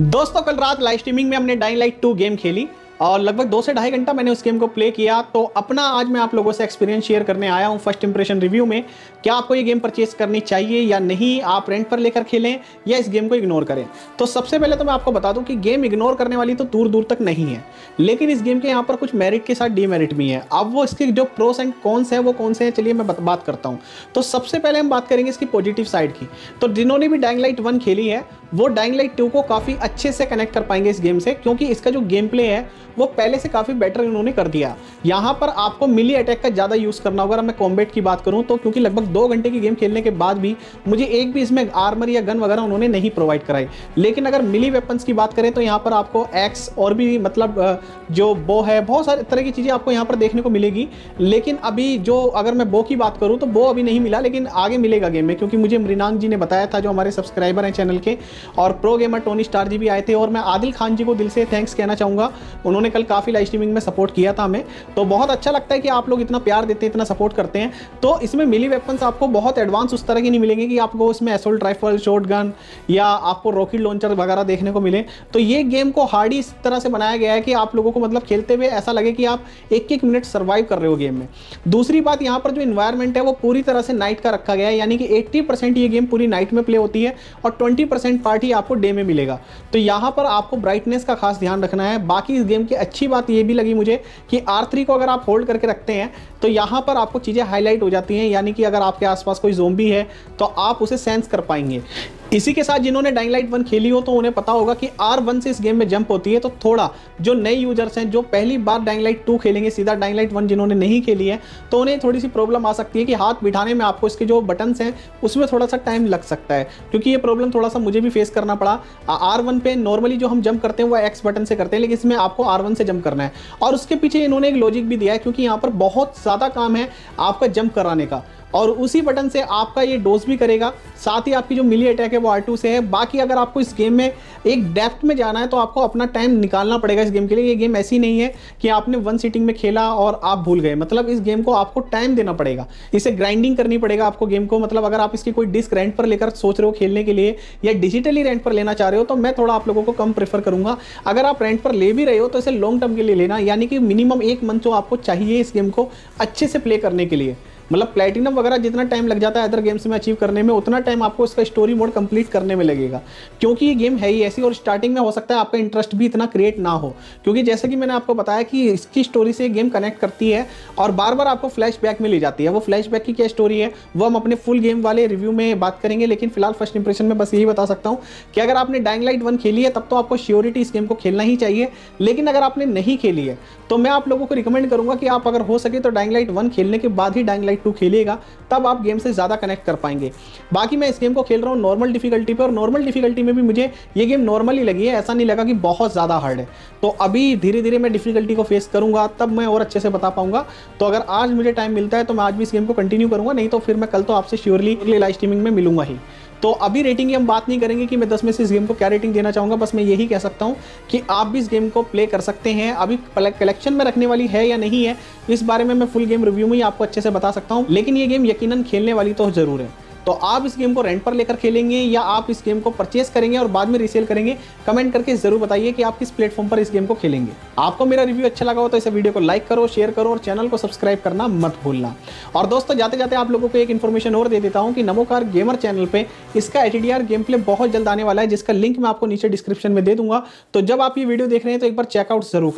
दोस्तों कल रात लाइव स्ट्रीमिंग में हमने डाइन लाइट टू गेम खेली। और लगभग दो से ढाई घंटा मैंने उस गेम को प्ले किया। तो अपना आज मैं आप लोगों से एक्सपीरियंस शेयर करने आया हूँ फ़र्स्ट इंप्रेशन रिव्यू में। क्या आपको ये गेम परचेज करनी चाहिए या नहीं? आप रेंट पर लेकर खेलें या इस गेम को इग्नोर करें? तो सबसे पहले तो मैं आपको बता दूँ कि गेम इग्नोर करने वाली तो दूर दूर तक नहीं है। लेकिन इस गेम के यहाँ पर कुछ मेरिट के साथ डीमेरिट भी है। अब वो इसके जो प्रोस एंड कॉन्स हैं, वो कौन से हैं, चलिए मैं बात करता हूँ। तो सबसे पहले हम बात करेंगे इसकी पॉजिटिव साइड की। तो जिन्होंने भी डाइंग लाइट वन खेली है, वो डाइंग लाइट टू को काफ़ी अच्छे से कनेक्ट कर पाएँगे इस गेम से, क्योंकि इसका जो गेम प्ले है वो पहले से काफ़ी बेटर इन्होंने कर दिया। यहाँ पर आपको मिली अटैक का ज़्यादा यूज़ करना होगा। अगर मैं कॉम्बेट की बात करूँ तो क्योंकि लगभग दो घंटे की गेम खेलने के बाद भी मुझे एक भी इसमें आर्मर या गन वगैरह उन्होंने नहीं प्रोवाइड कराई। लेकिन अगर मिली वेपन्स की बात करें तो यहाँ पर आपको एक्स और भी मतलब जो बो है, बहुत सारी तरह की चीज़ें आपको यहाँ पर देखने को मिलेगी। लेकिन अभी जो अगर मैं बो की बात करूँ तो बो अभी नहीं मिला, लेकिन आगे मिलेगा गेम में। क्योंकि मुझे मृनांग जी ने बताया था, जो हमारे सब्सक्राइबर हैं चैनल के, और pro gamer Tony Star ji भी आए थे। और मैं आदिल खान जी को दिल से थैंक्स कहना चाहूँगा। उन्होंने कल काफ़ी लाइव स्ट्रीमिंग में सपोर्ट किया था हमें। तो बहुत अच्छा लगता है कि आप लोग इतना प्यार देते हैं, इतना सपोर्ट करते हैं। तो इसमें मिली वेपन्स आपको बहुत एडवांस उस तरह की नहीं मिलेंगे कि आपको इसमें एसोल्ट राइफल शॉर्ट गन या आपको रॉकेट लॉन्चर वगैरह देखने को मिले। तो ये गेम को हार्ड इस तरह से बनाया गया है कि आप लोगों को मतलब खेलते हुए ऐसा लगे कि आप एक एक मिनट सर्वाइव कर रहे हो गेम में। दूसरी बात, यहाँ पर जो इन्वायरमेंट है, वो पूरी तरह से नाइट का रखा गया है। यानी कि एट्टी ये गेम पूरी नाइट में प्ले होती है और ट्वेंटी पार्ट ही आपको डे में मिलेगा। तो यहाँ पर आपको ब्राइटनेस का खास ध्यान रखना है। बाकी इस गेम की अच्छी बात ये भी लगी मुझे कि आर थ्री को अगर आप होल्ड करके रखते हैं तो यहाँ पर आपको चीज़ें हाईलाइट हो जाती हैं, यानी कि अगर आपके आसपास कोई जोम्बी है तो आप उसे सेंस कर पाएँगे। इसी के साथ जिन्होंने डाइंग लाइट वन खेली हो तो उन्हें पता होगा कि आर वन से इस गेम में जंप होती है। तो थोड़ा जो नए यूज़र्स हैं, जो पहली बार डाइंग लाइट टू खेलेंगे, सीधा डाइंग लाइट वन जिन्होंने नहीं खेली है तो उन्हें थोड़ी सी प्रॉब्लम आ सकती है कि हाथ बिठाने में आपको इसके जो बटन्स हैं, उसमें थोड़ा सा टाइम लग सकता है। क्योंकि ये प्रॉब्लम थोड़ा सा मुझे भी फेस करना पड़ा। आर वन नॉर्मली जो हम जंप करते हैं, वो एक्स बटन से करते हैं, लेकिन इसमें आपको आर वन से जंप करना है। और उसके पीछे इन्होंने एक लॉजिक भी दिया है, क्योंकि यहाँ पर बहुत ज़्यादा काम है आपका जंप कराने का। और उसी बटन से आपका ये डोज भी करेगा। साथ ही आपकी जो मिली अटैक है वो आर टू से है। बाकी अगर आपको इस गेम में एक डेप्थ में जाना है तो आपको अपना टाइम निकालना पड़ेगा इस गेम के लिए। ये गेम ऐसी नहीं है कि आपने वन सीटिंग में खेला और आप भूल गए। मतलब इस गेम को आपको टाइम देना पड़ेगा। इसे ग्राइंडिंग करनी पड़ेगा आपको गेम को। मतलब अगर आप इसकी कोई डिस्क रेंट पर लेकर सोच रहे हो खेलने के लिए या डिजिटली रेंट पर लेना चाह रहे हो तो मैं थोड़ा आप लोगों को कम प्रेफर करूँगा। अगर आप रेंट पर ले भी रहे हो तो इसे लॉन्ग टर्म के लिए लेना। यानी कि मिनिमम एक मंथ जो आपको चाहिए इस गेम को अच्छे से प्ले करने के लिए। मतलब प्लेटिनम वगैरह जितना टाइम लग जाता है अदर गेम्स में अचीव करने में, उतना टाइम आपको इसका स्टोरी मोड कंप्लीट करने में लगेगा। क्योंकि ये गेम है ही ऐसी और स्टार्टिंग में हो सकता है आपका इंटरेस्ट भी इतना क्रिएट ना हो। क्योंकि जैसे कि मैंने आपको बताया कि इसकी स्टोरी से गेम कनेक्ट करती है और बार बार आपको फ्लैश में ले जाती है। वो फ्लैश की क्या स्टोरी है, वो हम अपने फुल गेम वाले रिव्यू में बात करेंगे, लेकिन फ़िलहाल फ़र्स्ट इंप्रेशन में बस यही बता सकता हूँ कि अगर आपने डाइंग लाइट वन खेली है, तब तो आपको श्योरिटी इस गेम को खेलना ही चाहिए। लेकिन अगर आपने नहीं खेली है तो मैं आप लोगों को रिकमेंड करूँगा कि आप अगर हो सके तो डाइंग लाइट वन खेलने के बाद ही डाइंग लाइट टू खेलिएगा, तब आप गेम से ज़्यादा कनेक्ट कर पाएँगे। बाकी मैं इस गेम को खेल रहा हूँ नॉर्मल डिफिकल्टी पर और नॉर्मल डिफिकल्टी में भी मुझे ये गेम नॉर्मल ही लगी है, ऐसा नहीं लगा कि बहुत ज़्यादा हार्ड है। तो अभी धीरे धीरे मैं डिफिकल्टी को फेस करूँगा, तब मैं और अच्छे से बता पाऊँगा। तो अगर आज मुझे टाइम मिलता है तो मैं आज भी इस गेम को कंटिन्यू करूँगा, नहीं तो फिर मैं कल तो आपसे श्योरली लाइव स्ट्रीमिंग में मिलूँगा ही। तो अभी रेटिंग की हम बात नहीं करेंगे कि मैं दस में से इस गेम को क्या रेटिंग देना चाहूँगा, बस मैं यही कह सकता हूँ कि आप भी इस गेम को प्ले कर सकते हैं। अभी कलेक्शन में रखने वाली है या नहीं है, इस बारे में मैं फुल गेम रिव्यू में ही आपको अच्छे से बता सकता हूँ, लेकिन ये गेम यकीन खेलने वाली तो ज़रूर है। तो आप इस गेम को रेंट पर लेकर खेलेंगे या आप इस गेम को परचेस करेंगे और बाद में रीसेल करेंगे कमेंट करके ज़रूर बताइए कि आप किस प्लेटफॉर्म पर इस गेम को खेलेंगे। आपको मेरा रिव्यू अच्छा लगा हो तो इस वीडियो को लाइक करो शेयर करो और चैनल को सब्सक्राइब करना मत भूलना। और दोस्तों, जाते जाते आप लोगों को एक इन्फॉर्मेशन और दे देता हूँ कि नमोकार गेमर चैनल पर इसका एच गेम प्ले बहुत जल्द आने वाला है, जिसका लिंक मैं आपको नीचे डिस्क्रिप्शन में दे दूँगा। तो जब आप ये वीडियो देख रहे हैं तो एक बार चेकआउट ज़रूर